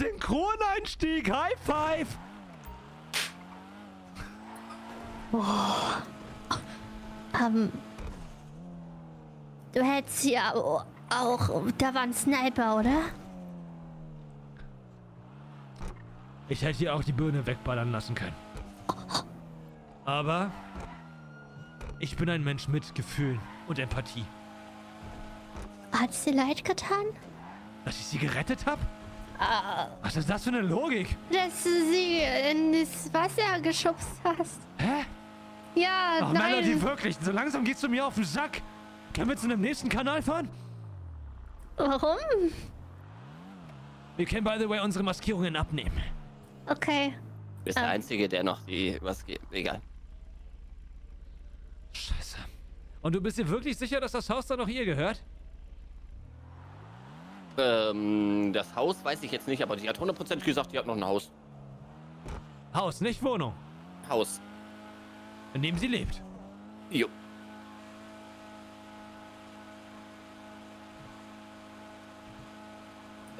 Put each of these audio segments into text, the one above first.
Synchroneinstieg. High Five. Ähm, du hättest ja auch, da war ein Sniper, oder? Ich hätte hier auch die Birne wegballern lassen können. Aber ich bin ein Mensch mit Gefühlen und Empathie. Hat es dir leid getan? Dass ich sie gerettet habe? Was ist das für eine Logik? dass du sie in das Wasser geschubst hast. Hä? Ja, Ach, nein. Melody, wirklich. So langsam geht's du mir auf den Sack. Können wir zu einem nächsten Kanal fahren? Warum? Wir können, by the way, unsere Maskierungen abnehmen. Okay. Du bist der Ähm. Einzige, der noch die was geht. Egal. Scheiße. Und du bist dir wirklich sicher, dass das Haus da noch ihr gehört? Ähm, das Haus weiß ich jetzt nicht, aber die hat hundertprozentig gesagt, die hat noch ein Haus. Haus, nicht Wohnung. Haus. In dem sie lebt. Jo.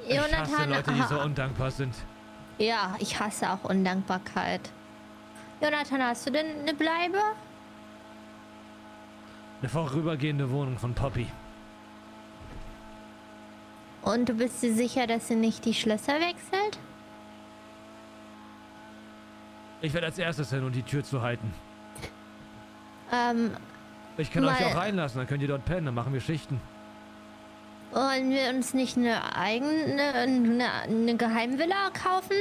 Ich hasse Jonathan, Leute, die so undankbar sind. ja, ich hasse auch Undankbarkeit. Jonathan, hast du denn eine Bleibe? Eine vorübergehende Wohnung von Poppy. Und du bist dir sicher, dass sie nicht die Schlösser wechselt? Ich werde als erstes hin und die Tür zu halten. Ähm, Ich kann euch auch reinlassen, dann könnt ihr dort pennen, dann machen wir Schichten. wollen wir uns nicht eine eigene, eine, eine Geheimvilla kaufen?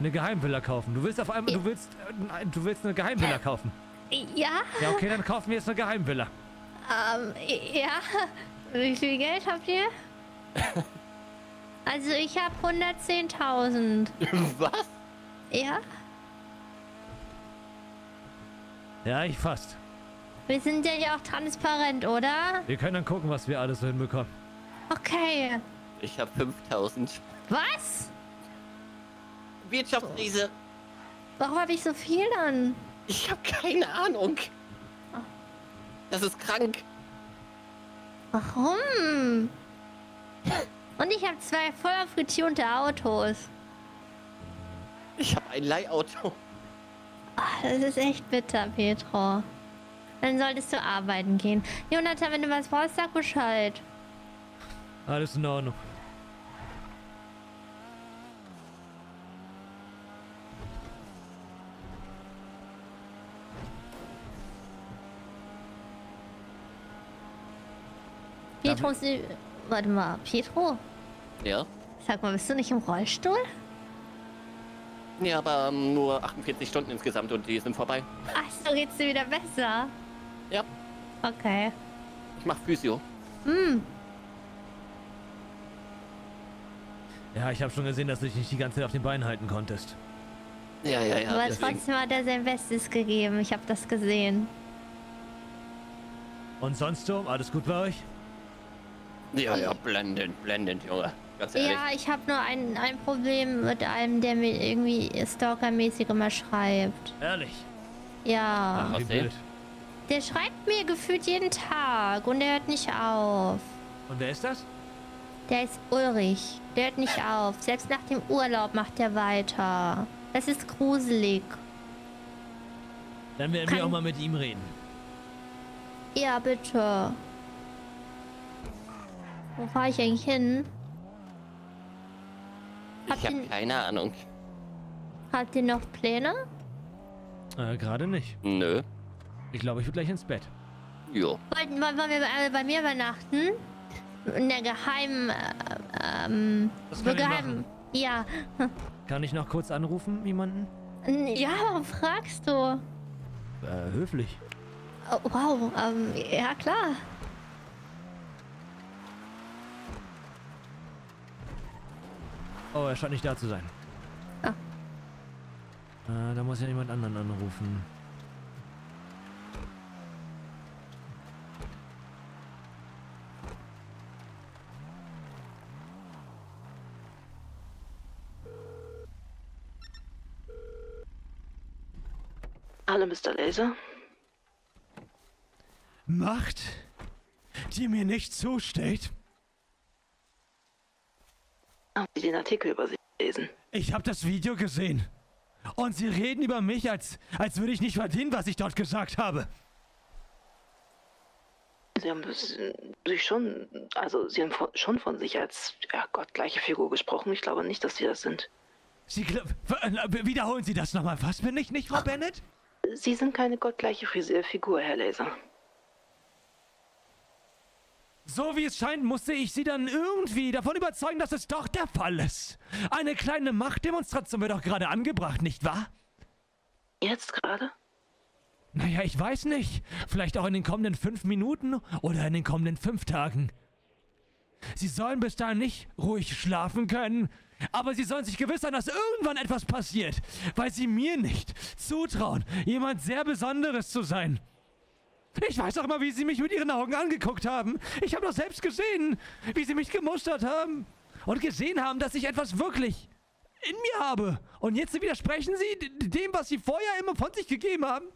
Eine Geheimvilla kaufen. Du willst auf einmal, du willst, äh, du willst eine Geheimvilla kaufen. Ja, Ja, okay, dann kaufen wir jetzt eine Geheimvilla. ähm, ja. Wie viel Geld habt ihr? Also ich habe 110.000. Was? Ja, Ja, ich fast. wir sind ja hier auch transparent, oder? Wir können dann gucken, was wir alles so hinbekommen. Okay. Ich habe 5000. Was? Wirtschaftskrise. Warum habe ich so viel dann? Ich habe keine Ahnung. Das ist krank. Warum? Und ich habe zwei voll aufgetunte Autos. Ich habe ein Leihauto. Ach, das ist echt bitter, Petro. Dann solltest du arbeiten gehen. Jonathan, wenn du was brauchst, sag Bescheid. Alles in Ordnung. Petro, sie... Warte mal, Petro? Ja. Sag mal, bist du nicht im Rollstuhl? Ja, aber ähm, nur 48 Stunden insgesamt und die sind vorbei. Ach so, geht's dir wieder besser? Ja. Okay. Ich mach Physio. Hm, Ja, ich habe schon gesehen, dass du dich nicht die ganze Zeit auf den Beinen halten konntest. Ja, ja, ja. aber deswegen. trotzdem hat er sein Bestes gegeben. Ich habe das gesehen. Und sonst so? Alles gut bei euch? Ja, ja, blendend, blendend, Junge. Ganz ehrlich. Ja, ich habe nur ein, ein Problem mit einem, der mir irgendwie stalkermäßig immer schreibt. Ehrlich? Ja. was Wie denn? Der schreibt mir gefühlt jeden Tag und der hört nicht auf. Und wer ist das? Der ist Ulrich. Der hört nicht auf. Selbst nach dem Urlaub macht er weiter. Das ist gruselig. Dann werden Kann- wir auch mal mit ihm reden. Ja, bitte. Wo fahre ich eigentlich hin? Habt Ich habe keine Ahnung. habt ihr noch Pläne? Äh, gerade nicht. Nö. Ich glaube, ich will gleich ins Bett. Jo. Wollten wollen wir bei, bei mir übernachten? In der geheimen, äh, ähm, Das so können wir geheim. machen. Ja. Kann ich noch kurz anrufen, jemanden? Ja, warum fragst du? Äh, höflich. Oh, wow, ähm, ja klar. Oh, er scheint nicht da zu sein. Ah. Äh, da muss ja jemand anderen anrufen. Hallo, Mr. Laser. Macht, die mir nicht zusteht. Haben Sie den Artikel über Sie gelesen? Ich habe das Video gesehen. Und Sie reden über mich, als, als würde ich nicht verdienen, was ich dort gesagt habe. Sie haben sich schon, also Sie haben von, schon von sich als, ja, gottgleiche Figur gesprochen. Ich glaube nicht, dass Sie das sind. Sie wiederholen Sie das nochmal. Was bin ich nicht, Frau Bennett? Sie sind keine gottgleiche Figur, Herr Laser. So wie es scheint, musste ich Sie dann irgendwie davon überzeugen, dass es doch der Fall ist. Eine kleine Machtdemonstration wird doch gerade angebracht, nicht wahr? Jetzt gerade? Naja, ich weiß nicht. Vielleicht auch in den kommenden fünf Minuten oder in den kommenden fünf Tagen. Sie sollen bis dahin nicht ruhig schlafen können, aber sie sollen sich gewiss sein, dass irgendwann etwas passiert, weil sie mir nicht zutrauen, jemand sehr Besonderes zu sein. Ich weiß auch immer, wie sie mich mit ihren Augen angeguckt haben. Ich habe doch selbst gesehen, wie sie mich gemustert haben und gesehen haben, dass ich etwas wirklich in mir habe. Und jetzt widersprechen sie dem, was sie vorher immer von sich gegeben haben.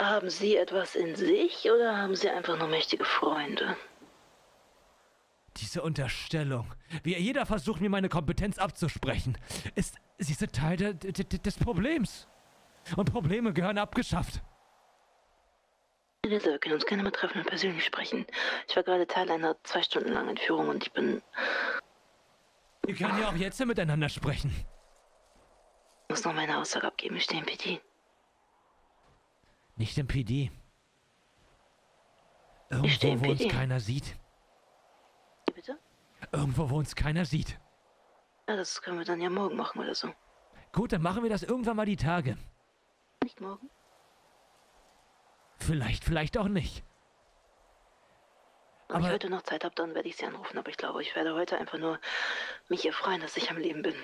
Haben Sie etwas in sich oder haben Sie einfach nur mächtige Freunde? Diese Unterstellung, wie jeder versucht, mir meine Kompetenz abzusprechen, ist, sie sind Teil de, de, des Problems. Und Probleme gehören abgeschafft. Laser, wir können uns gerne mal treffen und persönlich sprechen. Ich war gerade Teil einer zwei Stunden langen Entführung und ich bin, Wir können ja auch jetzt miteinander sprechen. muss noch meine Aussage abgeben. Ich stehe im PD. Nicht im PD. Ich Irgendwo, im wo uns PD. keiner sieht. Bitte? Irgendwo, wo uns keiner sieht. Ja, das können wir dann ja morgen machen oder so. Gut, dann machen wir das irgendwann mal die Tage. Nicht morgen? Vielleicht, vielleicht auch nicht. Wenn Aber- ich heute noch Zeit habe, dann werde ich Sie anrufen. Aber ich glaube, ich werde heute einfach nur mich erfreuen, dass ich am Leben bin.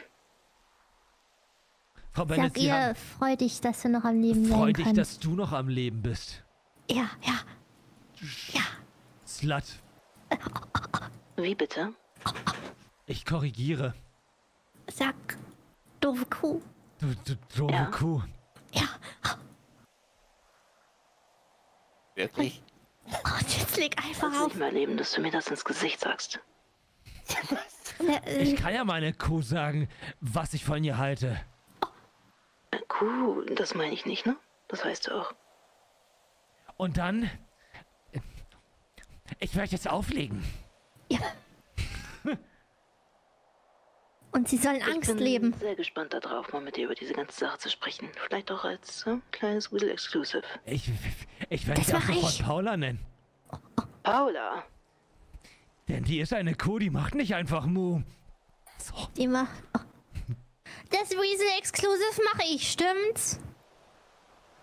Frau Bennett, Sag ihr, freu dich, dass du noch am Leben freu sein dich, kannst. dass du noch am Leben bist. Ja, ja. Ja. Slut. Wie bitte? Ich korrigiere. Sag, doofe Kuh. Du, du doofe Ja. Kuh. Ja. Wirklich? Und jetzt leg einfach Das auf. nicht mein Leben, dass du mir das ins Gesicht sagst. Äh, Ich kann ja meine Kuh sagen, was ich von ihr halte. Äh, Kuh, das meine ich nicht, ne? Das weißt du auch. Und dann. Ich werde jetzt auflegen. Ja. Und sie sollen Angst ich bin leben. sehr gespannt darauf, mal mit dir über diese ganze Sache zu sprechen. Vielleicht auch als äh, kleines Weasel Exclusive. Ich, ich werde Das sie auch sofort ich. Paula nennen. Paula! Denn die ist eine Kuh, die macht nicht einfach Mu. So. Die ma oh. Das Weasel Exclusive mache ich, stimmt's?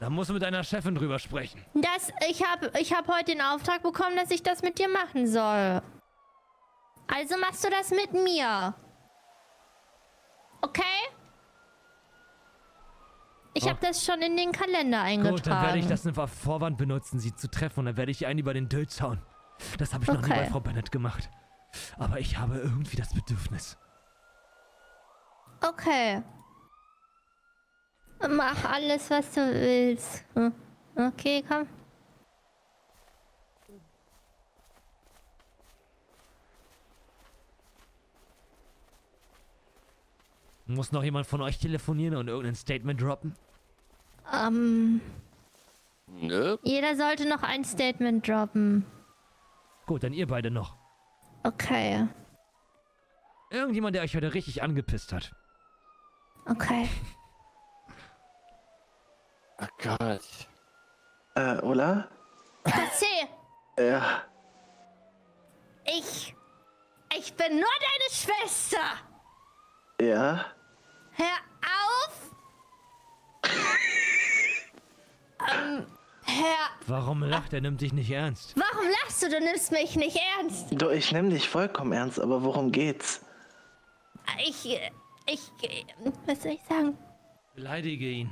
Da musst du mit deiner Chefin drüber sprechen. Das, ich habe ich hab heute den Auftrag bekommen, dass ich das mit dir machen soll. Also machst du das mit mir. Okay? Ich Oh. habe das schon in den Kalender eingetragen. Gut, dann werde ich das als Vorwand benutzen, sie zu treffen. Und dann werde ich einen über den Dötz hauen. Das habe ich noch nie Okay. bei Frau Bennett gemacht. Aber ich habe irgendwie das Bedürfnis. Okay. Mach alles, was du willst. Hm. Okay, komm. Muss noch jemand von euch telefonieren und irgendein Statement droppen? Ähm, Nö. jeder sollte noch ein Statement droppen. Gut, dann ihr beide noch. Okay. Irgendjemand, der euch heute richtig angepisst hat. Okay. Oh Gott. Äh, Ola? Erzähl! Ja. Ich. Ich bin nur deine Schwester! Ja? Hör auf! ähm, hör. Warum lacht er? Nimmt dich nicht ernst. Warum lachst du? Du nimmst mich nicht ernst. Du, ich nehm dich vollkommen ernst, aber worum geht's? Ich. äh, Ich. äh, Was soll ich sagen? Beleidige ihn.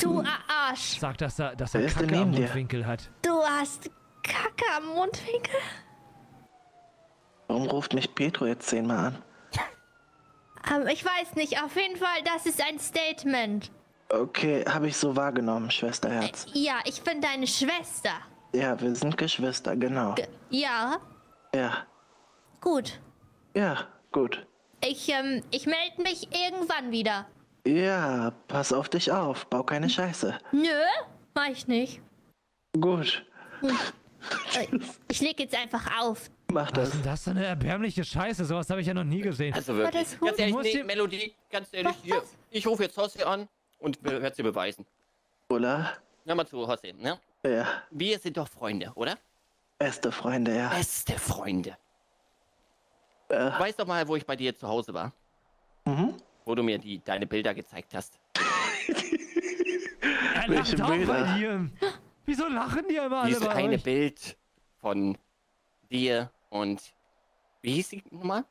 Du Arsch! Sag, dass er, dass er Kacke am neben dir? Mundwinkel hat. Du hast Kacke am Mundwinkel? Warum ruft mich Petro jetzt zehnmal an? Ähm, ich weiß nicht. Auf jeden Fall, das ist ein Statement. Okay, habe ich so wahrgenommen, Schwesterherz. Ja, ich bin deine Schwester. Ja, wir sind Geschwister, genau. Ge- Ja, Ja. gut. Ja, gut. Ich, ähm, ich melde mich irgendwann wieder. Ja, pass auf dich auf. Bau keine Scheiße. Nö, mach ich nicht. Gut, Äh, Ich leg jetzt einfach auf. Mach Was das. ist denn das für eine erbärmliche Scheiße? Sowas habe ich ja noch nie gesehen. Also wirklich. das Ganz ehrlich, nee, die- Melodie, ganz ehrlich, Was, hier. was? Ich rufe jetzt Hossi an und werde sie beweisen. Oder? Hör mal zu, Hossi, ne? Ja, Wir sind doch Freunde, oder? beste Freunde, ja. Beste Freunde. Äh, Du weißt doch mal, wo ich bei dir zu Hause war. mhm. Wo du mir die, deine Bilder gezeigt hast. Er Welche lacht auch Bilder? bei dir. Wieso lachen die immer alle Dieses bei eine euch? Bild von dir und... Wie hieß die nochmal?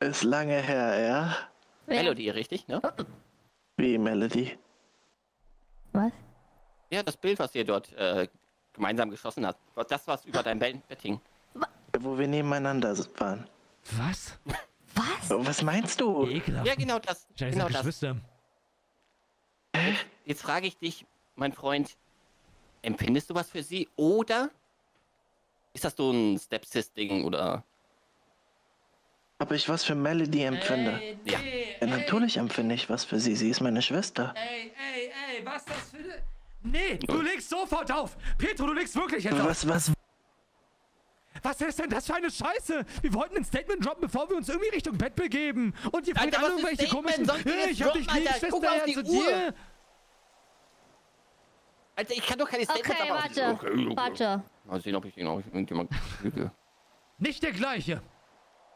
Ist lange her, ja? Wer? Melodie, richtig, ne? Wie Melody. Was? Ja, das Bild, was ihr dort äh, gemeinsam geschossen habt. Das, was über dein Bett hing. Wo wir nebeneinander waren. Was? Was? Oh, Was meinst du? Ekelhaft. Ja, genau das. Scheiße, Genau das. Geschwister. Jetzt frage ich dich, mein Freund, empfindest du was für sie oder ist das so ein Stepsis-Ding oder... Ob ich was für Melody empfinde? Ja. Ja, natürlich empfinde ich was für sie. Sie ist meine Schwester. Ey, ey, ey, was das für eine... Nee, du legst sofort auf. Petro, du legst wirklich jetzt auf. Was, was? Was ist denn das für eine Scheiße? Wir wollten ein Statement droppen, bevor wir uns irgendwie Richtung Bett begeben. Und ihr fangt an was irgendwelche komischen... Ich hab dich lieb, Alter? Guck Schwester, auf die Uhr. dir. Alter, ich kann doch keine Statements Okay, warte. Okay, okay. Warte. Mal sehen, ob ich ihn auch irgendjemand kriege. Nicht der gleiche.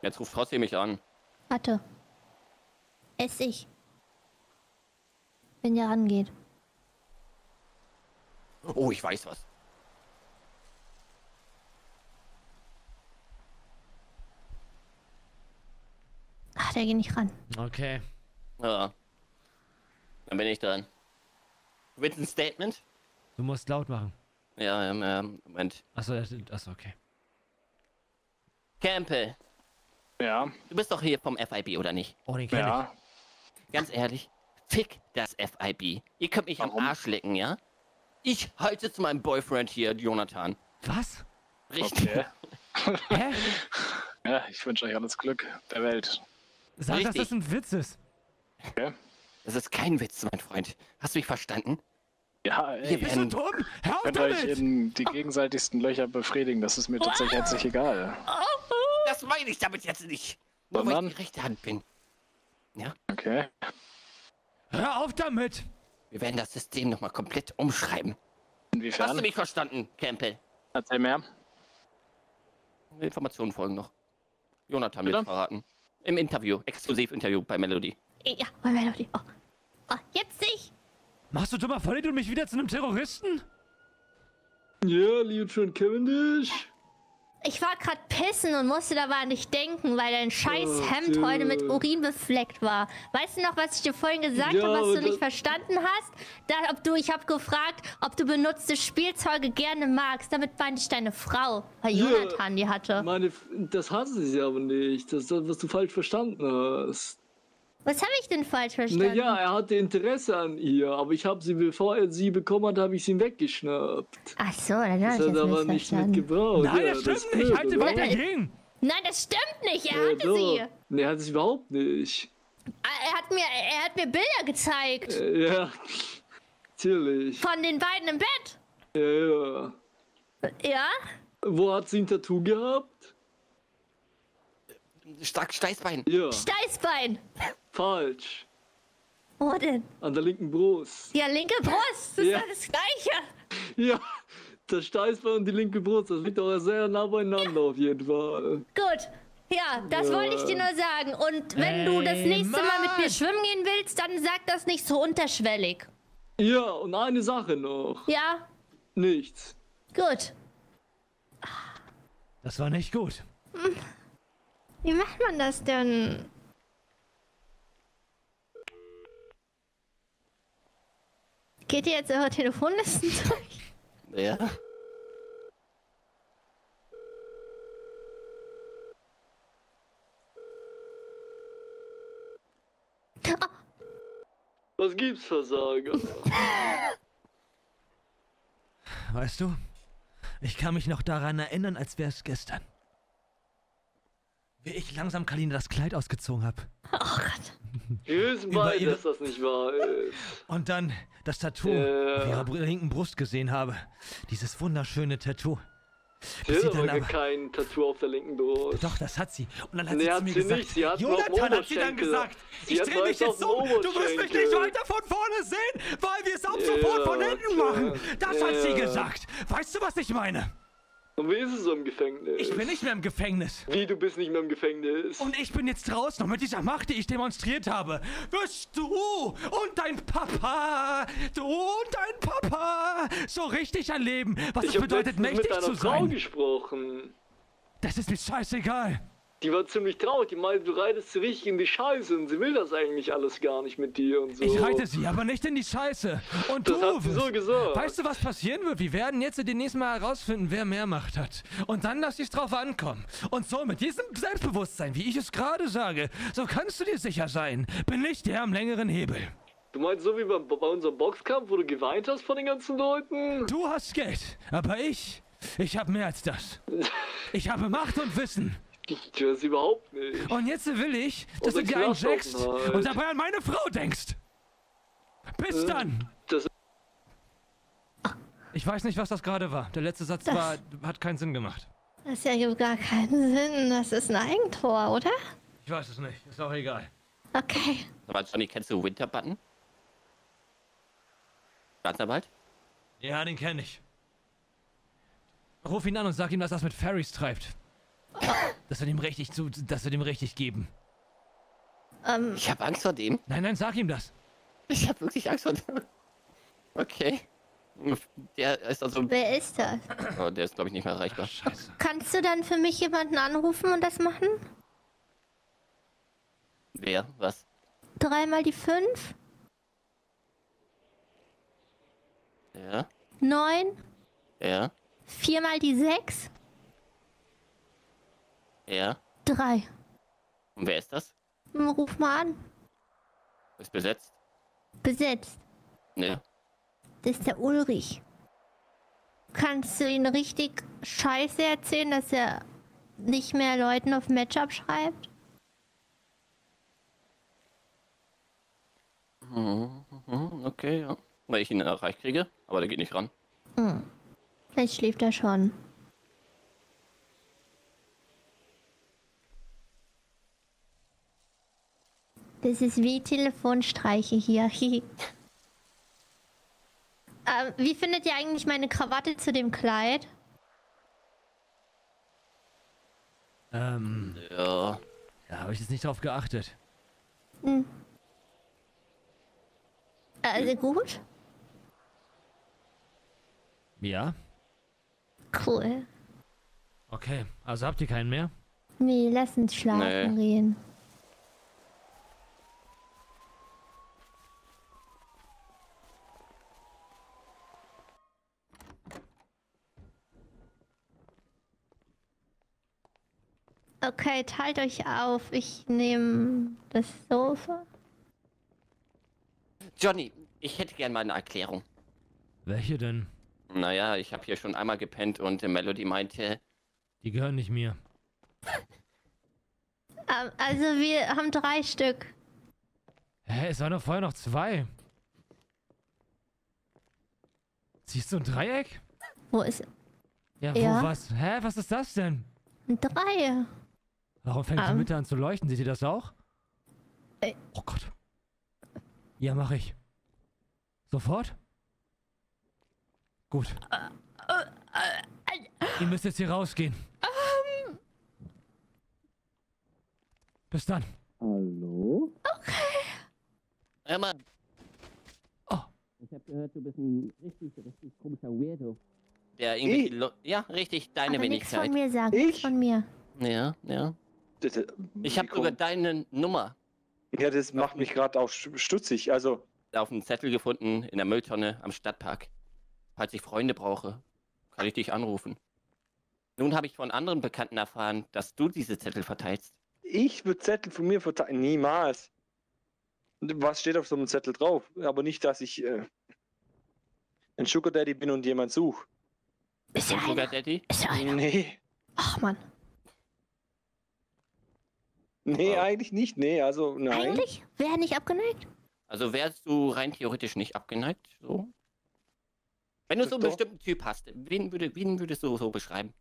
Jetzt ruft trotzdem mich an. Warte. Ess ich. Wenn der rangeht. Oh, ich weiß was. Ach, der geht nicht ran. Okay. Ja. Dann bin ich dran. Du willst ein Statement? Du musst laut machen. Ja, ähm, ähm, Moment. Achso, das- achso, okay. Campbell, Ja, du bist doch hier vom FIB, oder nicht? Oh, den kenn ja. Ganz ehrlich, fick das FIB. Ihr könnt mich am Warum? Arsch lecken, ja? Ich halte zu meinem Boyfriend hier, Jonathan. ich. Was? Richtig. Okay. Hä? Ja, ich wünsche euch alles Glück der Welt. Sag, dass Richtig. das ein Witz ist. Okay? Das ist kein Witz, mein Freund. Hast du mich verstanden? Ja, Hier ey, Bist du dumm? Hör auf könnt euch damit! in die gegenseitigsten Löcher befriedigen. Das ist mir tatsächlich herzlich egal. das meine ich damit jetzt nicht. Nur weil Sondern? ich die rechte Hand bin. Ja? Okay. Hör auf damit! Wir werden das System nochmal komplett umschreiben. Hast du Inwiefern? mich verstanden, Campbell? Erzähl mehr. Informationen folgen noch. Jonathan wird verraten. Im Interview, Exklusiv-Interview bei Melody. Ja, bei Melody. Oh. oh, jetzt ich. Machst du dummer Vollidiot mich wieder zu einem Terroristen? Ja, Lieutenant Cavendish. Ich war gerade pissen und musste dabei an dich denken, weil dein scheiß Oh, Hemd heute mit dude. Urin befleckt war. Weißt du noch, was ich dir vorhin gesagt Ja, habe, was du nicht verstanden hast? Da, ob du, ich habe gefragt, ob du benutzte Spielzeuge gerne magst. Damit meinte ich deine Frau, weil Ja. Jonathan die hatte. Meine, das hasse sie aber nicht. Das ist das, was du falsch verstanden hast. Was habe ich denn falsch verstanden? Naja, er hatte Interesse an ihr, aber ich habe sie, bevor er sie bekommen hat, habe ich sie weggeschnappt. Ach so, dann habe Das ich hat jetzt aber nicht missverstanden. mitgebracht. Nein, ja, das stimmt ist nicht. blöd, Halte was dagegen. Nein, das stimmt nicht. Er Ja, hatte doch. sie. Nee, er hat sie überhaupt nicht. Er hat mir, er hat mir Bilder gezeigt. Äh, Ja, natürlich. Von den beiden im Bett. Ja, ja. Ja? Wo hat sie ein Tattoo gehabt? Stark Steißbein. Ja, Steißbein. Falsch. Wo denn? An der linken Brust. Ja, linke Brust. Das Ja. ist doch das Gleiche. Ja, das Steißbein und die linke Brust, das liegt aber sehr nah beieinander auf jeden Fall. Gut. Ja, das Ja. wollte ich dir nur sagen. Und wenn du das nächste Mal mit mir Mann. schwimmen gehen willst, dann sag das nicht so unterschwellig. Ja, und eine Sache noch. Ja? Nichts. Gut. Das war nicht gut. Wie macht man das denn? Geht ihr jetzt eure Telefonlisten durch? Ja. Was gibt's, Versager? Weißt du, ich kann mich noch daran erinnern, als wäre es gestern. Wie ich langsam Kalina das Kleid ausgezogen habe. Oh Gott. Beide, ihre- dass das nicht wahr ist. Und dann das Tattoo Ja. auf ihrer linken Brust gesehen habe. Dieses wunderschöne Tattoo. Sie hat aber kein Tattoo auf der linken Brust. Doch, das hat sie. Und dann hat Nee, sie hat zu mir sie gesagt, nicht. Sie hat Jonathan hat sie dann gesagt, Sie ich hat drehe mich jetzt um, du wirst mich nicht weiter von vorne sehen, weil wir es ab Ja, sofort von hinten machen. Das hat sie Ja. gesagt. Weißt du, was ich meine? Und wie ist es so im Gefängnis? Ich bin nicht mehr im Gefängnis. Wie, du bist nicht mehr im Gefängnis? Und ich bin jetzt draußen und mit dieser Macht, die ich demonstriert habe, wirst du und dein Papa, du und dein Papa so richtig erleben, was ich es bedeutet, mächtig mit einer zu Frau sein. gesprochen. Das ist mir scheißegal. Die war ziemlich traurig. Die meinte, du reitest sie richtig in die Scheiße und sie will das eigentlich alles gar nicht mit dir und so. Ich reite sie, aber nicht in die Scheiße. Und Das du, so gesagt. weißt du, was passieren wird? Wir werden jetzt demnächst mal herausfinden, wer mehr Macht hat. Und dann lass ich es drauf ankommen. Und so mit diesem Selbstbewusstsein, wie ich es gerade sage, so kannst du dir sicher sein, bin ich der am längeren Hebel. Du meinst so wie bei, bei unserem Boxkampf, wo du geweint hast von den ganzen Leuten? Du hast Geld, aber ich, ich habe mehr als das. Ich habe Macht und Wissen. Ich das überhaupt nicht. Und jetzt will ich, dass Unser du dir einen Aufenthalt. und dabei an meine Frau denkst. Bis Äh, dann. Das Ich weiß nicht, was das gerade war. Der letzte Satz Das- war, hat keinen Sinn gemacht. Das ergibt gar keinen Sinn. Das ist ein Eigentor, oder? Ich weiß es nicht. Ist auch egal. Okay. Aber Johnny, kennst du Winterbutton? Staatsanwalt? Ja, den kenne ich. Ruf ihn an und sag ihm, dass er das mit Ferries treibt. Dass wir dem richtig zu, dass wir dem richtig geben. Ähm, Ich habe Angst vor dem. Nein, nein, sag ihm das. Ich habe wirklich Angst vor dem. Okay. Der ist also. wer ist das? Oh, der ist, glaube ich, nicht mehr erreichbar. Scheiße. Kannst du dann für mich jemanden anrufen und das machen? Wer? Was? Dreimal die fünf? Ja? Neun? Ja? Viermal die sechs? Ja? Drei. Und wer ist das? Hm, Ruf mal an. Ist besetzt? Besetzt. Ne. Das ist der Ulrich. Kannst du ihn richtig scheiße erzählen, dass er nicht mehr Leuten auf Matchup schreibt? Mhm, okay, ja. Weil ich ihn erreicht kriege, aber der geht nicht ran. Vielleicht schläft er schon. Das ist wie Telefonstreiche hier. ähm, wie findet ihr eigentlich meine Krawatte zu dem Kleid? Ähm, Ja. da habe ich jetzt nicht drauf geachtet. Also gut? Ja? Cool. Okay, also habt ihr keinen mehr? Nee, lass uns schlafen Nee. gehen. Okay, teilt euch auf. Ich nehme das Sofa. Johnny, ich hätte gern mal eine Erklärung. Welche denn? Naja, ich habe hier schon einmal gepennt und Melody meinte, Die gehören nicht mir. Ähm, also wir haben drei Stück. Hä, es waren doch vorher noch zwei. Siehst du ein Dreieck? Wo ist Ja, wo Ja. was? Hä, was ist das denn? drei? Warum fängt die Ähm. Mitte an zu leuchten? Seht ihr das auch? Äh. Oh Gott. Ja, mach ich. Sofort? Gut. Ihr müsst jetzt hier rausgehen. Bis dann. Hallo? hör mal. Oh. Ich habe gehört, du bist ein richtig, richtig komischer Weirdo. Der irgendwie... Ja, richtig, deine Aber nichts von Wenigkeit. mir sagen. nichts Ich? von mir. Ja, ja. Das, Ich habe sogar deine Nummer Ja, das macht mich gerade auch stu- stutzig. Also, auf dem Zettel gefunden in der Mülltonne am Stadtpark. Falls ich Freunde brauche, kann ich dich anrufen. Nun habe ich von anderen Bekannten erfahren, dass du diese Zettel verteilst. ich würde Zettel von mir verteilen. Niemals. Was steht auf so einem Zettel drauf? Aber nicht, dass ich äh, ein Sugar Daddy bin und jemand suche. Ist ja Ein Sugar einer. Daddy? Ist ja einer. Nee. Ach man. Nee, eigentlich nicht. Nee, also nein. Eigentlich? Wäre nicht abgeneigt? Also wärst du rein theoretisch nicht abgeneigt, so? Wenn du so einen bestimmten Typ hast, wen, würde, wen würdest du so beschreiben?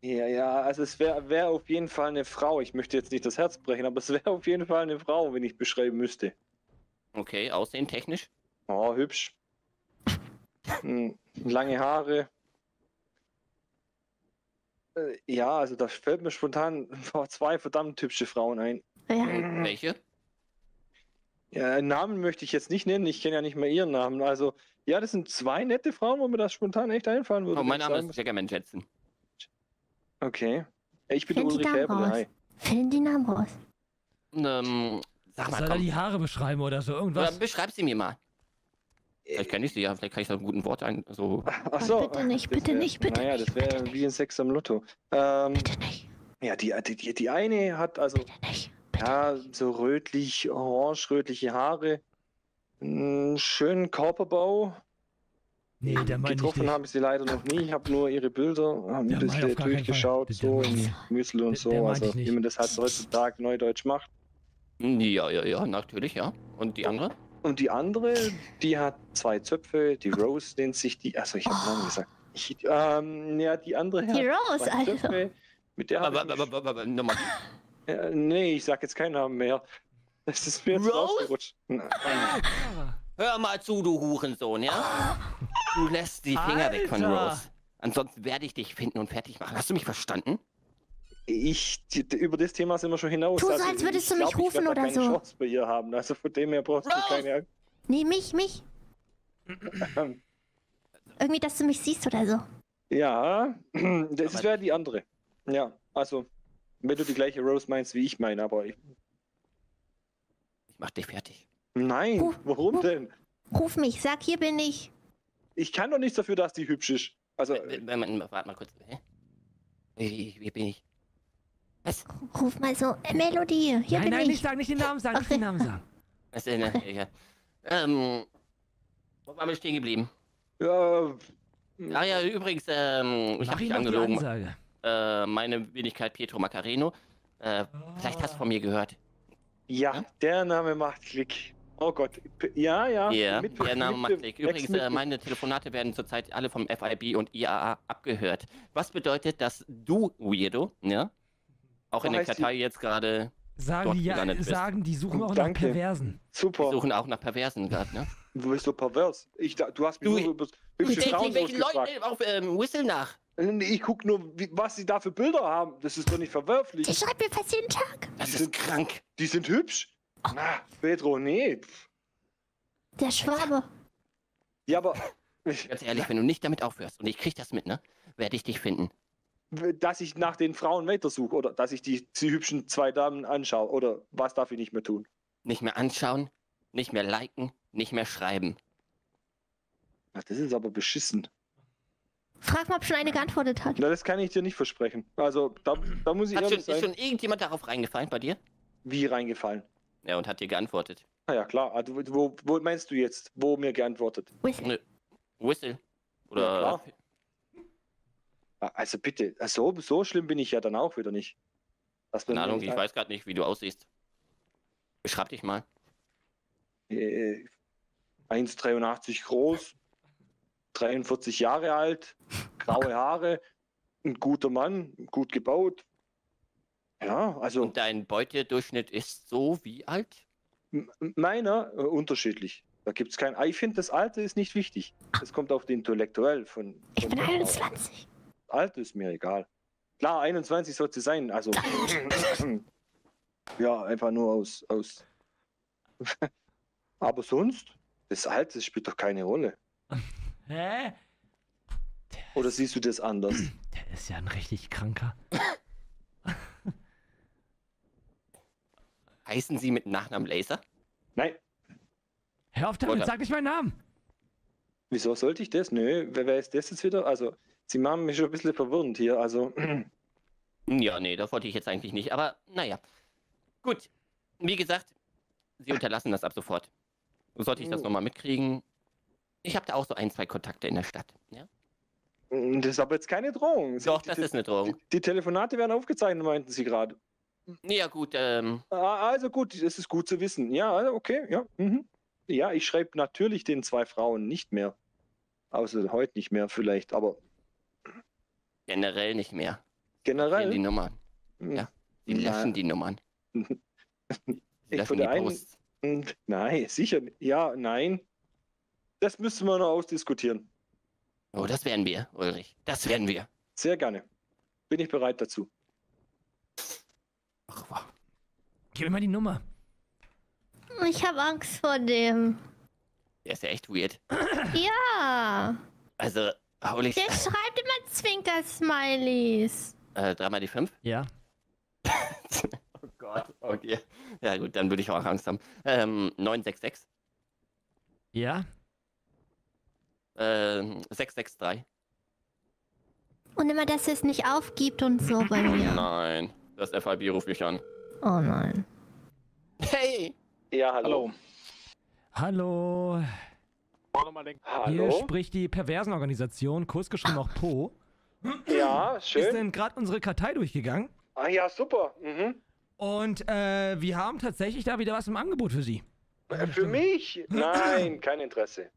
Ja, ja, also es wäre wär auf jeden Fall eine Frau. Ich möchte jetzt nicht das Herz brechen, aber es wäre auf jeden Fall eine Frau, wenn ich beschreiben müsste. Okay, aussehen technisch? Oh, hübsch. Hm, lange Haare. Äh, Ja, also da fällt mir spontan zwei verdammt hübsche Frauen ein. Ja. Welche? Ja, Namen möchte ich jetzt nicht nennen, ich kenne ja nicht mehr ihren Namen. Also, ja, das sind zwei nette Frauen, wo mir das spontan echt einfallen würde. Oh, mein Name sagen ist Jackerman Jetson. Okay. Ich bin Find die Ulrich Namen Häberle, raus. hi. Finden die Namen raus. Ähm, sag mal, Soll er komm. die Haare beschreiben oder so? Oder Irgendwas? beschreib sie mir mal. Vielleicht kenne ich sie ja, vielleicht kann ich so ein guten Wort ein. So. Ach so. bitte nicht, bitte wär- nicht, bitte Naja, nicht, das wäre wie ein Sex am Lotto. Ähm, Bitte nicht. ja, die, die, die, die eine hat also Bitte nicht. Bitte. ja, so rötlich, orange-rötliche Haare, einen schönen Körperbau. Nee, der meint nicht Getroffen habe ich sie leider noch nie. Ich habe nur ihre Bilder, habe ein bisschen durchgeschaut, so in meint- Müsl und der- so, der also wie man das halt heutzutage neudeutsch macht. Ja, ja, ja, natürlich, ja. Und die andere? Und die andere, die hat zwei Zöpfe, die Rose nennt sich die, also ich habe Oh. Namen gesagt. Ich, ähm, ja, die andere Die hat Rose, zwei also. Zöpfe, mit der Aber, ich aber, aber, aber, nochmal. äh, Nee, ich sag jetzt keinen Namen mehr. Das ist mir jetzt rausgerutscht. Nein. Hör mal zu, du Hurensohn, ja? Du lässt die Finger weg von Alter. Rose. Ansonsten werde ich dich finden und fertig machen. Hast du mich verstanden? Ich, über das Thema sind wir schon hinaus. Tu so, als würdest ich du mich glaub, ich rufen da oder keine so. Chance bei ihr haben. Also von dem her brauchst du keine Angst. Nee, mich, mich. Irgendwie, dass du mich siehst oder so. Ja, das Aber- wäre die andere. Ja, also, wenn du die gleiche Rose meinst, wie ich meine, aber ich, Ich mach dich fertig. nein, Ruf- warum ruf- denn? Ruf mich, sag, hier bin ich. Ich kann doch nichts dafür, dass die hübsch ist. Also, Warte mal kurz. Hä? Wie, wie, wie bin ich? Was? Ruf mal so, äh, Melodie, hier Nein, bin nein, ich. nicht sagen, nicht den Namen sagen, nicht den Namen sagen. Was denn? ja. Ähm. Wo waren wir stehen geblieben? ja, Ah ja, übrigens, ähm, ich habe dich angelogen. Äh, meine Wenigkeit Pietro Macareno. Äh, vielleicht hast du von mir gehört. ja, der Name macht Klick. Oh Gott, P- ja, ja. Ja, mit- der Name macht Klick. Übrigens, äh, meine Telefonate werden zurzeit alle vom FIB und IAA abgehört. Was bedeutet, dass du, Weirdo, ja, auch in der die- Kartei jetzt gerade Sagen die, ja, sagen, die suchen auch nach Danke. Perversen. Super, suchen auch nach Perversen gerade, ne? du bist so pervers. Ich, da- du hast mich Du- nur über hübsche Frauen gefragt. Leuten auf ähm, Whistle nach. Ich guck nur, wie, was sie da für Bilder haben. Das ist doch nicht verwerflich. Die schreibt mir fast jeden Tag. Das Die ist sind- krank. Die sind hübsch. Na, Pedro, nee. Der Schwabe. Ja, aber Ganz ehrlich, wenn du nicht damit aufhörst und ich krieg das mit, ne, werde ich dich finden. Dass ich nach den Frauen weitersuche oder dass ich die, die hübschen zwei Damen anschaue oder was darf ich nicht mehr tun? Nicht mehr anschauen, nicht mehr liken, nicht mehr schreiben. Ach, das ist aber beschissen. Frag mal, ob schon eine geantwortet hat. Na, das kann ich dir nicht versprechen. Also, da, da muss ich Hat schon, ist schon irgendjemand darauf reingefallen bei dir? wie reingefallen. Ja, und hat dir geantwortet. Na ja, klar. Also, wo, wo meinst du jetzt, wo mir geantwortet? Whistle. Whistle. Oder. Ja, klar. Ah, Also bitte, so, so schlimm bin ich ja dann auch wieder nicht. Das Keine Ahnung, ich weiß gerade nicht, wie du aussiehst. Beschreib dich mal. Äh, 1,83 groß, 43 Jahre alt, graue Haare, ein guter Mann, gut gebaut. Ja, also Und dein Beutedurchschnitt ist so wie alt? meiner äh, unterschiedlich. Da gibt es kein. Ich finde, das Alter ist nicht wichtig. Es kommt auf den Intellektuell von. Ich von bin der Frau. 21. Alter ist mir egal. Klar, 21 sollte sein. Also. ja, einfach nur aus. aus Aber sonst, das Alter spielt doch keine Rolle. Hä? Oder siehst du das anders? Der ist ja ein richtig kranker. Heißen sie mit Nachnamen Laser? Nein. Hör auf damit, Oder- sag nicht meinen Namen. Wieso sollte ich das? Nö, wer, wer ist das jetzt wieder? Also, sie machen mich schon ein bisschen verwirrend hier. Also, Ja, nee, das wollte ich jetzt eigentlich nicht. Aber naja. Gut. Wie gesagt, sie unterlassen das ab sofort. Sollte ich das Oh. nochmal mitkriegen? Ich habe da auch so ein, zwei Kontakte in der Stadt. Ja? das ist aber jetzt keine Drohung. Sie- Doch, das die, ist eine Drohung. die, die Telefonate werden aufgezeichnet, meinten sie gerade. Ja, gut, ähm, Ah, Also gut, das ist gut zu wissen. Ja, also okay, ja. Mhm. Ja, ich schreibe natürlich den zwei Frauen nicht mehr. Außer heute nicht mehr vielleicht, aber generell nicht mehr. Generell. die Nummern. hm, Ja. Die Na. löschen die Nummern. Sie Ich löschen von die einen- Posts. hm, Nein, sicher. nicht. Ja, nein. Das müssen wir noch ausdiskutieren. Oh, das werden wir, Ulrich. Das werden wir. Sehr gerne. Bin ich bereit dazu. Ach, wow. Gib mir mal die Nummer. Ich habe Angst vor dem. Der ist ja echt weird. Ja. Also, holy Der schreibt Zwinker-Smileys. äh, dreimal die fünf? Ja. oh Gott, okay. Ja gut, dann würde ich auch Angst haben. Ähm, 966, Ja? ähm, 663. Und immer, dass es nicht aufgibt und so bei mir. Nein, das FIB ruft mich an. Oh nein. Hey! Ja, hallo. Hallo. Hier Hallo. spricht die Perversenorganisation, kurzgeschrieben auch Po. Ja, Ist schön. denn gerade unsere Kartei durchgegangen? Ah ja, super. Mhm. Und äh, wir haben tatsächlich da wieder was im Angebot für Sie. Äh, Für mich? Nein, kein Interesse.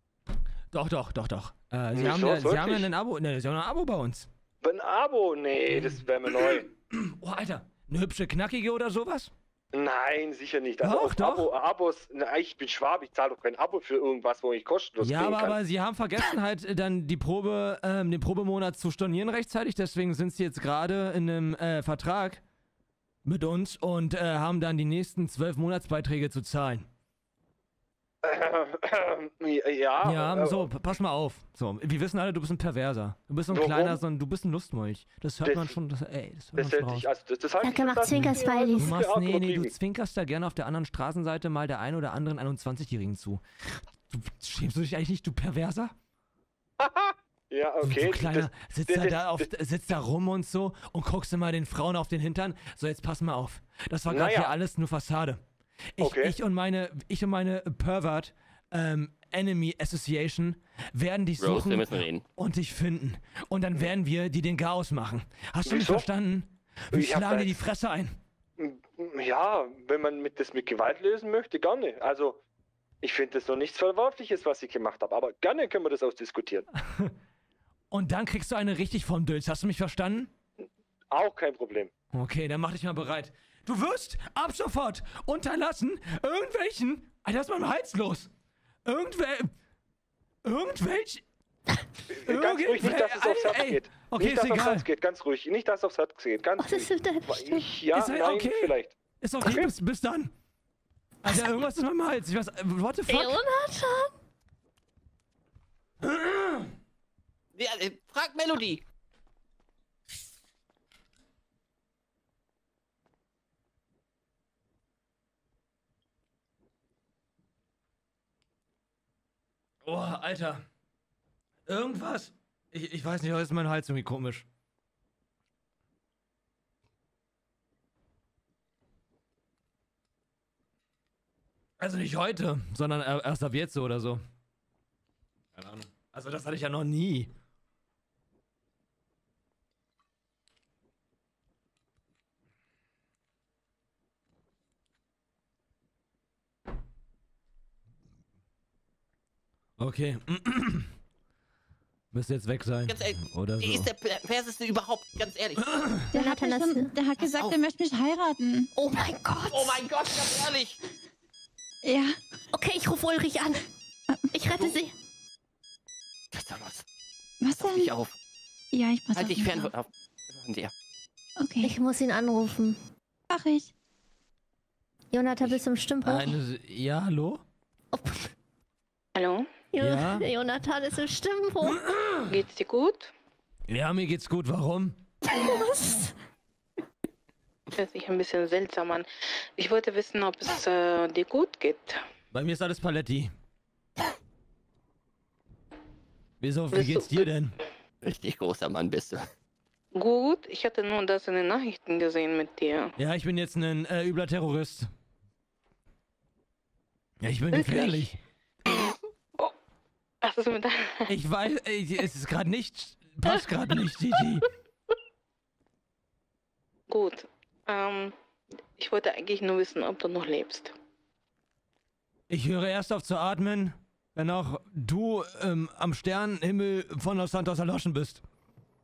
Doch, doch, doch, doch. Äh, Sie, haben ja, Sie haben ja ein Abo, ne, Sie haben ein Abo bei uns. Ein Abo? Nee, das wäre mir neu. Oh, Alter, eine hübsche Knackige oder sowas? Nein, sicher nicht. Also Doch, doch. Abo, Abos, na, ich bin Schwab, ich zahle doch kein Abo für irgendwas, wo ich kostenlos ja, kriegen aber, kann. aber Sie haben vergessen halt äh, dann die Probe, ähm, den Probemonat zu stornieren rechtzeitig, deswegen sind Sie jetzt gerade in einem äh, Vertrag mit uns und äh, haben dann die nächsten zwölf Monatsbeiträge zu zahlen. Ja, Ja, äh, so, pass mal auf. So, wir wissen alle, du bist ein Perverser. Du bist so ein Warum? kleiner, so ein, du bist ein Lustmolch. Das hört Das- man schon, das, ey, das hört das man schon raus. ich, also das, das Ja, ich macht das- Zwinker-Smileys. Du machst, nee, nee, du zwinkerst da gerne auf der anderen Straßenseite mal der ein oder anderen 21-Jährigen zu. Du schämst du dich eigentlich nicht, du Perverser? Ja, Du- okay. du kleiner, das- sitzt, das- da, da auf, das- sitzt da rum und so und guckst immer den Frauen auf den Hintern. So, jetzt pass mal auf. Das war gerade Naja. hier alles nur Fassade. Ich, Okay. ich und meine, ich und meine Pervert ähm, Enemy Association werden dich Rose, wir suchen und dich finden. Und dann werden wir die den Chaos machen. Hast du mich verstanden? Wir Ich schlagen dir die Fresse ein. Ja, wenn man mit das mit Gewalt lösen möchte, gerne. Also, ich finde das noch nichts Verwerfliches, was ich gemacht habe, aber gerne können wir das ausdiskutieren. Und dann kriegst du eine richtig vom Dülz. Hast du mich verstanden? Auch kein Problem. Okay, dann mach dich mal bereit. Du wirst ab sofort unterlassen, irgendwelchen. Alter, was ist mit meinem Hals los? Irgendwel. Irgendwelch. Ganz ruhig, nicht, dass es aufs Herz Ey, geht. Okay, nicht, ist dass es aufs. Herz geht, ganz ruhig. Nicht, dass es aufs Herz geht, ganz Oh, ruhig. Ich, ja, Ist ja nein, okay. vielleicht. Ist okay, Okay. bis, bis dann. Alter, irgendwas ist mit meinem Hals. Ich weiß. What the fuck? Jonathan? Ja, äh, frag Melody. Oh, Alter. Irgendwas. Ich, ich weiß nicht, heute ist mein Hals irgendwie komisch. Also nicht heute, sondern erst ab jetzt so oder so. Keine Ahnung. Also das hatte ich ja noch nie. Okay. Müsste jetzt weg sein. Ganz ehrlich, Oder Der so. ist der Perverseste überhaupt, ganz ehrlich. Der hat, mich schon, der hat gesagt, er möchte mich heiraten. Oh mein Gott. Oh mein Gott, ganz ehrlich. Ja. Okay, ich rufe Ulrich an. Ich rette sie. Das ist doch was. Denn? dich auf. Ja, ich pass Halt auf dich mich fern auf. von, auf, von dir. Okay, Ich muss ihn anrufen. mach ich. Jonathan, bist du im Stimmbruch? Eine, ja, hallo? Oh, Hallo? Ja? Jonathan ist im Stimmbruch. Geht's dir gut? Ja, mir geht's gut. Warum? Was? Hört sich ein bisschen seltsam an. Ich wollte wissen, ob es äh, dir gut geht. Bei mir ist alles Paletti. Wieso, wie Bist geht's du- dir denn? Richtig großer Mann bist du. Gut, ich hatte nur das in den Nachrichten gesehen mit dir. Ja, ich bin jetzt ein äh, übler Terrorist. Ja, ich bin Wirklich? gefährlich. Was ist mit deinem... Ich weiß, ey, es ist gerade nicht, passt gerade nicht, Gigi. Gut. Ähm, Ich wollte eigentlich nur wissen, ob du noch lebst. Ich höre erst auf zu atmen, wenn auch du ähm, am Sternenhimmel von Los Santos erloschen bist.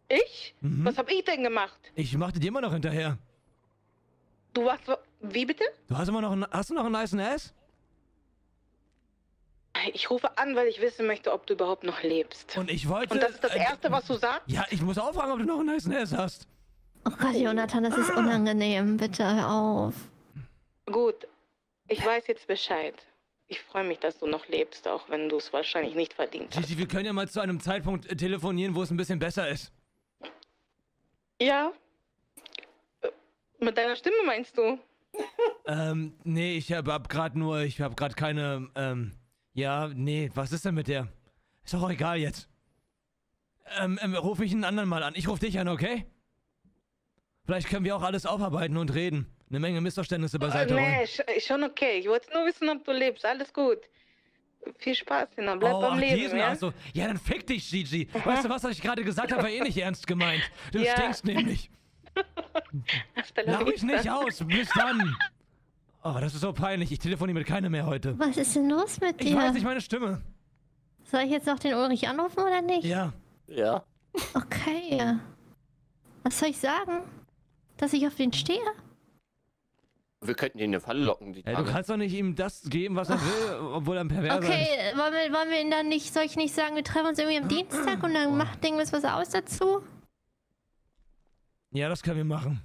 Ich? Mhm. Was habe ich denn gemacht? Ich machte dir immer noch hinterher. Du warst. Wie bitte? Du hast immer noch einen, hast du noch einen niceen Ass? Ich rufe an, weil ich wissen möchte, ob du überhaupt noch lebst. Und ich wollte. Und das ist das äh, Erste, was du sagst? Ja, ich muss auch fragen, ob du noch einen niceen Ass hast. Oh Gott, Jonathan, das ist unangenehm. Bitte hör auf. Gut, ich weiß jetzt Bescheid. Ich freue mich, dass du noch lebst, auch wenn du es wahrscheinlich nicht verdient hast. Gigi, wir können ja mal zu einem Zeitpunkt äh, telefonieren, wo es ein bisschen besser ist. Ja? Äh, Mit deiner Stimme meinst du? Ähm, nee, ich hab, hab grad nur, ich hab grad keine, ähm, ja, nee, was ist denn mit der? Ist doch auch egal jetzt. Ähm, ähm ruf ich einen anderen mal an. Ich ruf dich an, okay? Vielleicht können wir auch alles aufarbeiten und reden. Eine Menge Missverständnisse beiseite räumen. nee, sch schon okay. Ich wollte nur wissen, ob du lebst. Alles gut. Viel Spaß, Tina. Bleib oh, beim ach, Leben, diesen, ja? also, ja, dann fick dich, Gigi. Weißt du was, was ich gerade gesagt habe, war eh nicht ernst gemeint. Du Ja. stinkst nämlich. Lach mich nicht aus. Bis dann. Oh, das ist so peinlich. Ich telefoniere mit keiner mehr heute. Was ist denn los mit Ich dir? weiß nicht meine Stimme. Soll ich jetzt noch den Ulrich anrufen oder nicht? Ja. Ja. Okay. Was soll ich sagen? Dass ich auf den stehe? Wir könnten ihn in eine Falle locken, die Ja, du kannst doch nicht ihm das geben, was er will, obwohl er ein Perverser Okay, ist. wollen wir, wollen wir ihn dann nicht, soll ich nicht sagen, wir treffen uns irgendwie am Dienstag und dann macht Ding was aus dazu? Ja, das können wir machen.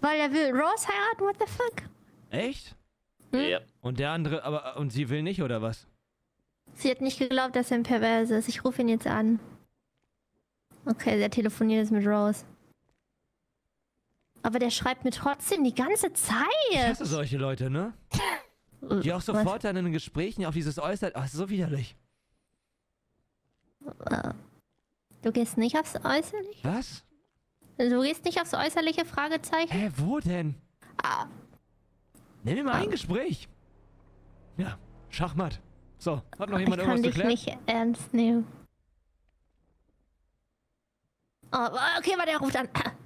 Weil er will Rose heiraten, what the fuck? Echt? Ja. Und der andere, aber, und sie will nicht, oder was? Sie hat nicht geglaubt, dass er ein Pervers ist. Ich rufe ihn jetzt an. Okay, der telefoniert jetzt mit Rose. Aber der schreibt mir trotzdem die ganze Ich Zeit. hasse solche Leute, ne? Die auch sofort dann in den Gesprächen auf dieses Äußert. Ach, so widerlich. Du gehst nicht aufs Äußerliche? Was? Du gehst nicht aufs äußerliche Fragezeichen? Hä, wo denn? Ah, Nimm mir mal ein Gespräch. Ja, Schachmatt. So, hat noch ich jemand kann irgendwas zu dich klären? nicht ernst nehmen. Oh, okay, warte, er ruft an.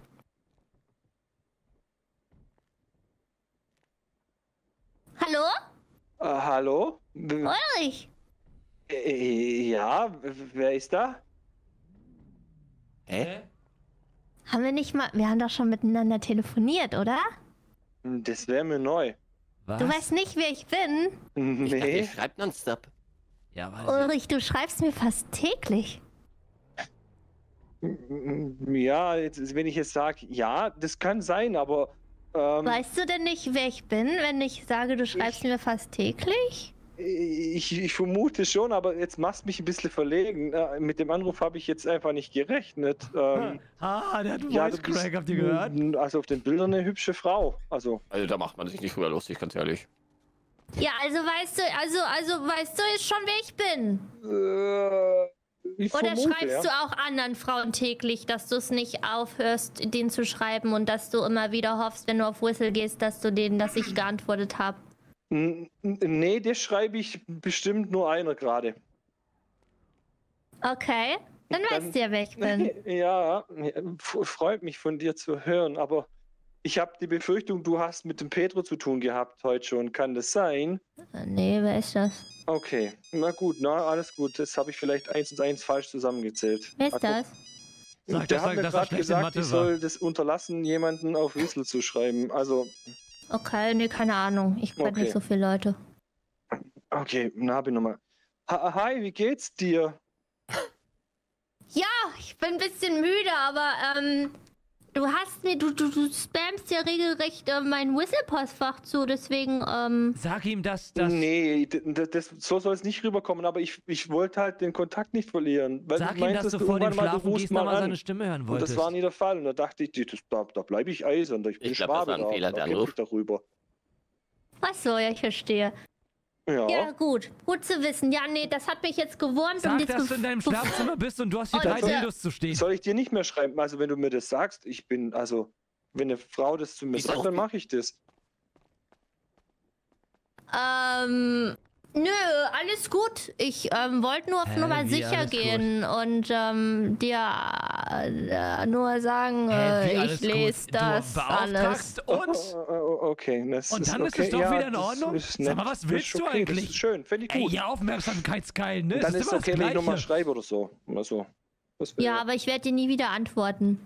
Hallo? Äh, hallo? Ulrich? äh, ja, w- wer ist da? Hä? Haben wir nicht mal... Wir haben doch schon miteinander telefoniert, oder? Das wäre mir neu. Was? Du weißt nicht, wer ich bin? Ich dachte, ihr Nee. schreibt nonstop. Ja, weiß ich. Ulrich, du schreibst mir fast täglich. Ja, jetzt, wenn ich jetzt sage, ja, das kann sein, aber ähm, Weißt du denn nicht, wer ich bin, wenn ich sage, du schreibst mir fast täglich? Ich, ich vermute schon, aber jetzt machst du mich ein bisschen verlegen. Mit dem Anruf habe ich jetzt einfach nicht gerechnet. Ähm, Ah, der hat einen ja, Voice Crack, habt ihr gehört? Also auf den Bildern eine hübsche Frau. Also, Also da macht man sich nicht drüber lustig, ganz ehrlich. Ja, also weißt du, also, also weißt du jetzt schon, wer ich bin? äh, ich Oder vermute, schreibst ja. du auch anderen Frauen täglich, dass du es nicht aufhörst, den zu schreiben und dass du immer wieder hoffst, wenn du auf Whistle gehst, dass du denen, dass ich geantwortet habe? Nee, das schreibe ich bestimmt nur einer gerade. Okay, dann Dann- weißt du ja, wer ich bin. Ja, freut mich von dir zu hören, aber ich habe die Befürchtung, du hast mit dem Pedro zu tun gehabt heute schon. Kann das sein? Äh, Nee, wer ist das? Okay, na gut, na alles gut. Das habe ich vielleicht eins und eins falsch zusammengezählt. Wer ist Also, das? Sag, der dass hat er- mir er gerade gesagt, ich soll das unterlassen, jemanden auf Whistle zu schreiben. Also, Okay, nee, keine Ahnung. Ich kenne Okay. nicht so viele Leute. okay, na, hab ich nochmal. Hi, wie geht's dir? Ja, ich bin ein bisschen müde, aber ähm, du hast mir, du, du, du spammst ja regelrecht äh, mein Whistle-Postfach zu, deswegen, ähm, Sag ihm, dass das. Nee, d- d- das, so soll es nicht rüberkommen, aber ich, ich wollte halt den Kontakt nicht verlieren. Weil Sag du ihm, dass du vor dem Schlafen gehst, nochmal an. seine Stimme hören Und wolltest. das war nie der Fall. Und da dachte ich, das, da, da bleibe ich eisern. Ich bin Ich glaub, das Schwabe war ein da, Fehler, da der Anruf. ich darüber. ach so, ja, ich verstehe. Ja. Ja, gut. Gut zu wissen. Ja, nee, das hat mich jetzt gewurmt und Sag, jetzt dass du in deinem Schlafzimmer bist und du hast hier Und, drei äh, Dildos zu stehen. Soll ich dir nicht mehr schreiben? Also wenn du mir das sagst, ich bin, also, wenn eine Frau das zu mir Wieso? sagt, dann mache ich das. Ähm, Nö, alles gut. Ich ähm, wollte nur auf Hä, Nummer sicher alles gut? gehen und ähm, dir äh, nur sagen, Hä, äh, ich alles gut? lese Du das alles. beauftragst uns? Oh, oh, oh, okay, das Und ist dann ist okay. es doch ja, wieder in das Ordnung? ist Sag mal, was Das willst ist du okay, eigentlich? Das ist schön, finde ich Ey, gut. ja, Aufmerksamkeitsgeil, ne? dann Es ist immer okay, das wenn ich nochmal schreibe oder so. Mal so. Das wär- Ja, aber ich werde dir nie wieder antworten.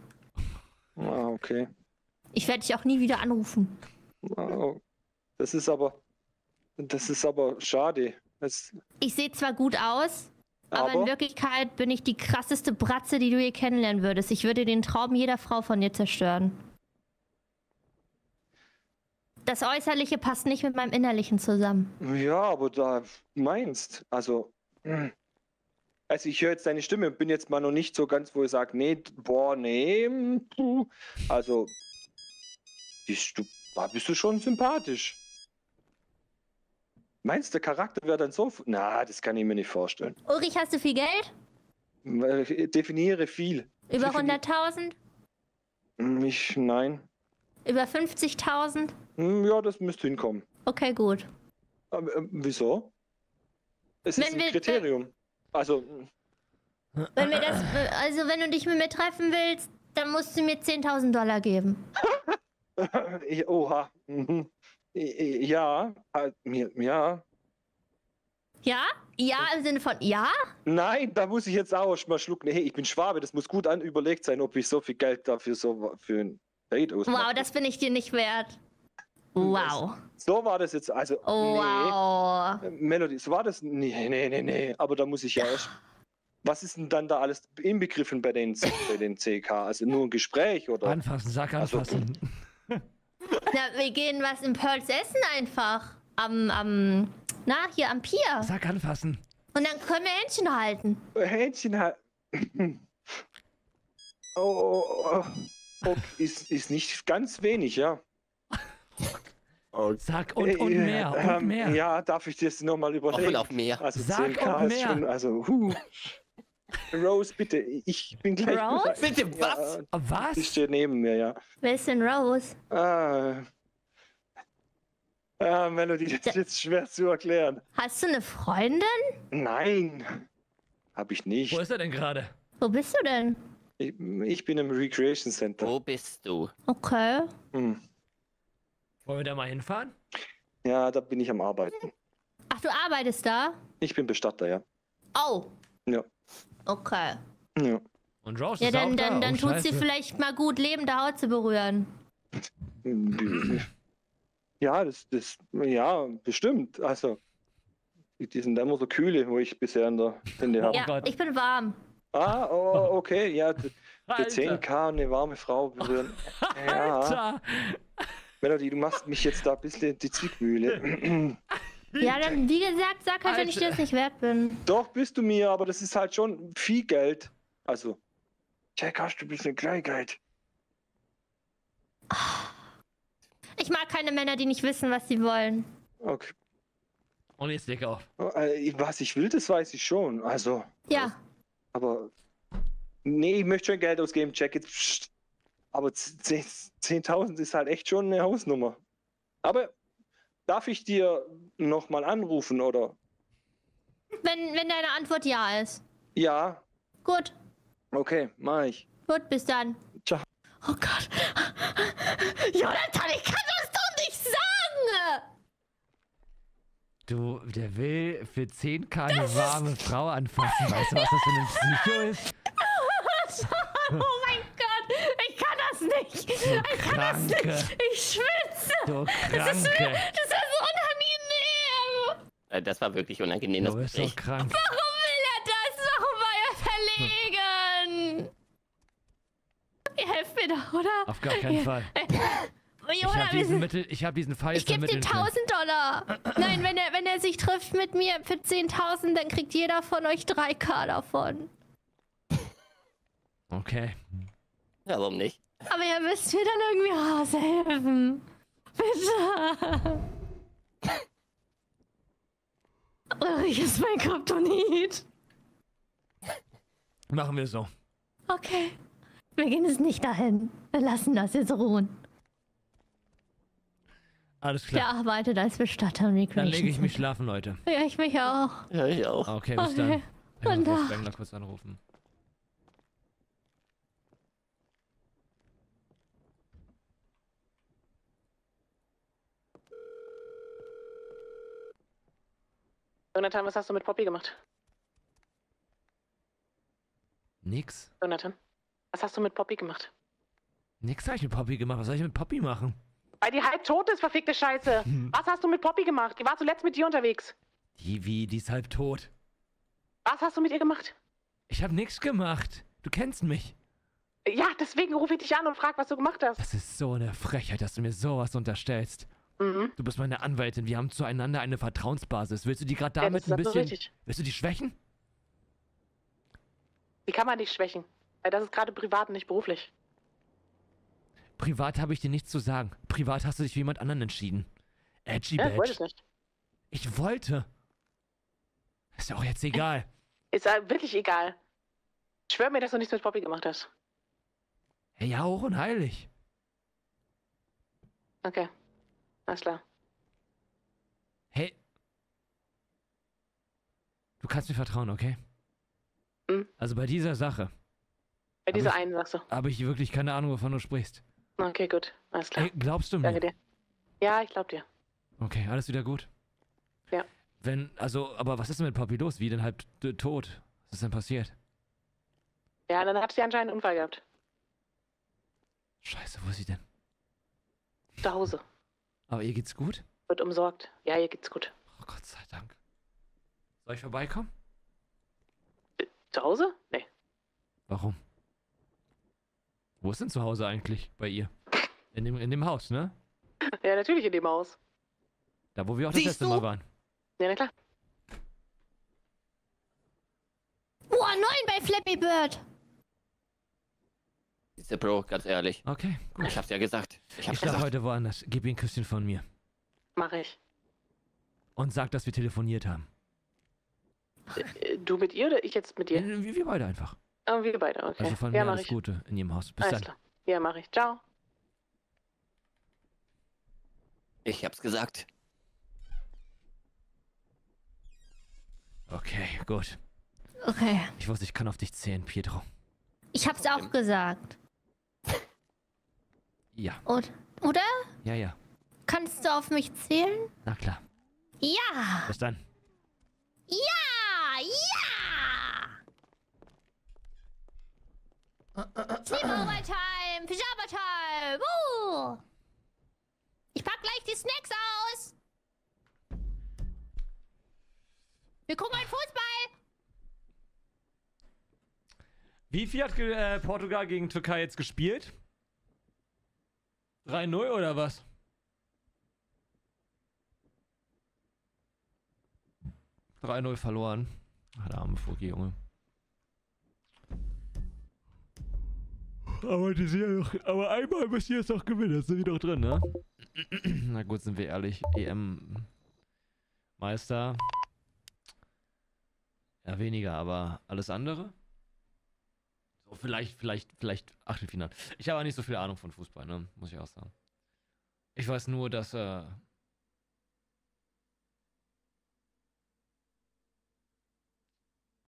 Ah, okay. Ich werde dich auch nie wieder anrufen. Ah, oh. Das ist aber. Das ist aber schade. Das, Ich sehe zwar gut aus, aber, in aber Wirklichkeit bin ich die krasseste Bratze, die du je kennenlernen würdest. Ich würde den Traum jeder Frau von dir zerstören. Das Äußerliche passt nicht mit meinem Innerlichen zusammen. ja, aber da meinst. Also. Also ich höre jetzt deine Stimme und bin jetzt mal noch nicht so ganz, wo ich sage, nee, boah, nee. Also. Bist du, da bist du schon sympathisch. Meinst du, der Charakter wäre dann so. Na, das kann ich mir nicht vorstellen. Ulrich, hast du viel Geld? Äh, Definiere viel. Über Definier- 100.000? Hm, Ich, nein. Über 50.000? Hm, Ja, das müsste hinkommen. Okay, gut. Aber, äh, wieso? Es ist Wenn ein wir- Kriterium. Also, Wenn wir das, also wenn du dich mit mir treffen willst, dann musst du mir 10.000 Dollar geben. ich- oha. Mhm. I- Ja, mir- ja. Ja? Ja, im Sinne von ja? Nein, da muss ich jetzt auch mal schlucken. Hey, ich bin Schwabe, das muss gut an überlegt sein, ob ich so viel Geld dafür so für ein Date ausmache. Wow, das bin ich dir nicht wert. Wow. So war das jetzt, also, Oh, wow. nee. Äh, Melody, so war das? Nee, nee, nee, nee. Aber da muss ich ja erst. Was ist denn dann da alles inbegriffen bei den, bei den CK? Also nur ein Gespräch oder? Anfassen, sag Also- anfassen. Na, wir gehen was im Pearls essen einfach. Am, am, na, hier am Pier. Sag anfassen. Und dann können wir Händchen halten. Händchen halt. Oh, oh, oh. oh. Ist, ist nicht ganz wenig, ja. Sag und, und Äh, mehr, und ähm, mehr. Ja, darf ich das nochmal überlegen? Hoffentlich auf mehr. Also Sag 10K und ist mehr. schon, also, huh. Rose, bitte, ich bin gleich Rose? bereit. Bitte, was? Ja, Was? die steht neben mir, ja. Wer ist denn Rose? Ah. Ah, Melody, das ist jetzt schwer zu erklären. Hast du eine Freundin? Nein, habe ich nicht. Wo ist er denn gerade? Wo bist du denn? Ich, ich bin im Recreation Center. Wo bist du? Okay. Hm. Wollen wir da mal hinfahren? Ja, da bin ich am Arbeiten. Ach, du arbeitest da? Ich bin Bestatter, ja. Oh. Ja. Okay. Ja. Und Rose Ja, ist dann, auch dann, da. dann oh, tut sie vielleicht mal gut, lebende Haut zu berühren. Ja, das, das, ja, bestimmt. Also, die sind immer so kühle, wo ich bisher in der Hände habe. ja, Gott. ich bin warm. Ah, oh, okay, ja, für Alter. 10k eine warme Frau berühren. Ja, Alter. Melody, du machst mich jetzt da ein bisschen in die Zwickmühle. Ja, dann, wie gesagt, sag halt, wenn ich dir Alter. das nicht wert bin. Doch, bist du mir, aber das ist halt schon viel Geld. Also, Jack, hast du ein bisschen Kleingeld? Ich mag keine Männer, die nicht wissen, was sie wollen. Okay. Und jetzt leg auf. Äh, Was ich will, das weiß ich schon. Also, Ja. aber. Nee, ich möchte schon Geld ausgeben, Jack. Jetzt, aber 10 10.000 ist halt echt schon eine Hausnummer. Aber darf ich dir nochmal anrufen, oder? Wenn, wenn deine Antwort ja ist. Ja, Gut. okay, mach ich. Gut, bis dann. Ciao. Oh Gott. Jonathan, ich kann das doch nicht sagen! Du, der will für 10k eine warme Frau anfassen. Weißt du, was das für ein Psycho ist? Oh mein Gott, ich kann das nicht. Du Ich kann das Kranke. nicht. Ich schwitze. Du Das ist, mir, Kranke. das ist so unangenehm. Äh, Das war wirklich unangenehm, das so Gespräch. krank. Warum will er das? Warum war er verlegen? Ihr helft mir doch, oder? Auf gar keinen Fall. Ich habe diesen, Mittel, ich hab diesen Fall ich gebe dir ermitteln 1000 Dollar. Nein, wenn er, wenn er sich trifft mit mir für 10.000, dann kriegt jeder von euch 3K davon. Okay. Ja, warum nicht? Aber ihr müsst mir dann irgendwie raushelfen. Bitte. Ulrich ist mein Kryptonit. Machen wir so. Okay. Wir gehen es nicht dahin. Wir lassen das jetzt ruhen. Alles klar. Der arbeitet als Bestatter Dann Recreation lege ich mich schlafen, Leute. Ja, ich mich auch. Ja, ich auch. Okay, bis dann. Okay. Ich muss Und Spengler kurz anrufen. Jonathan, was hast du mit Poppy gemacht? Nix. Jonathan, was hast du mit Poppy gemacht? Nix habe ich mit Poppy gemacht. Was soll ich mit Poppy machen? Weil die halb tot ist, verfickte Scheiße. Was hast du mit Poppy gemacht? Die war zuletzt mit dir unterwegs. Die, wie, die ist halb tot. Was hast du mit ihr gemacht? Ich habe nichts gemacht. Du kennst mich. Ja, deswegen rufe ich dich an und frag, was du gemacht hast. Das ist so eine Frechheit, dass du mir sowas unterstellst. Mhm. Du bist meine Anwältin. Wir haben zueinander eine Vertrauensbasis. Willst du die gerade Ja, damit ist ein bisschen. richtig. Willst du die schwächen? Die kann man nicht schwächen. Weil das ist gerade privat und nicht beruflich. Privat habe ich dir nichts zu sagen. Privat hast du dich für jemand anderen entschieden. Edgy Ja, ich wollte Badge. es nicht. Ich wollte. Ist ja auch jetzt egal. Ist äh, wirklich egal. Schwör mir, dass du nichts mit Poppy gemacht hast. Ja, hoch und heilig. Okay. Alles klar. Hey. Du kannst mir vertrauen, okay? Mhm. Also bei dieser Sache Bei dieser ich- einen sagst du. habe ich wirklich keine Ahnung, wovon du sprichst. Okay, gut. Alles klar. Hey, glaubst du mir? Danke dir. Ja, ich glaub dir. Okay, alles wieder gut? Ja. Wenn, also, aber was ist denn mit Poppy los? Wie denn halb tot? Was ist denn passiert? Ja, dann hat sie anscheinend einen Unfall gehabt. Scheiße, wo ist sie denn? Zu Hause. Aber ihr geht's gut? Wird umsorgt. Ja, ihr geht's gut. Oh Gott sei Dank. Soll ich vorbeikommen? Zu Hause? Nee. Warum? Wo ist denn zu Hause eigentlich bei ihr? In dem, in dem Haus, ne? Ja, natürlich in dem Haus. Da, wo wir auch das Siehst letzte du? Mal waren. Ja, na klar. Boah, neun bei Flappy Bird. Diese Bro, ganz ehrlich. Okay, gut. Ich hab's ja gesagt. Ich hab's Ich gesagt. heute woanders. Gib ihr ein Küsschen von mir. Mach ich. Und sag, dass wir telefoniert haben. Äh, Du mit ihr oder ich jetzt mit dir? Wir, wir beide einfach. Oh, wir beide, okay. Also von ja, mir alles ich. Gute in ihrem Haus. Bis Alles dann. klar. Ja, mach ich. Ciao. Ich hab's gesagt. Okay, gut. Okay. Ich wusste, ich kann auf dich zählen, Pietro. Ich hab's auch gesagt. Ja, Und, oder? ja, ja. Kannst du auf mich zählen? Na klar. Ja! Bis dann. Ja! Ja! Sleepover Time! Pyjama Time! Uh! Ich pack gleich die Snacks aus! Wir gucken ein Fußball! Wie viel hat äh, Portugal gegen Türkei jetzt gespielt? 3-0 oder was? Drei 0 verloren. Ach, der arme Fuki, Junge. Aber, die sind ja noch, aber einmal müssen die jetzt noch gewinnen, das sind die doch drin, ne? Na gut, sind wir ehrlich. EM-Meister. Ja, weniger, aber alles andere? So, vielleicht, vielleicht, vielleicht Achtelfinale. Ich habe auch nicht so viel Ahnung von Fußball, ne? Muss ich auch sagen. Ich weiß nur, dass äh,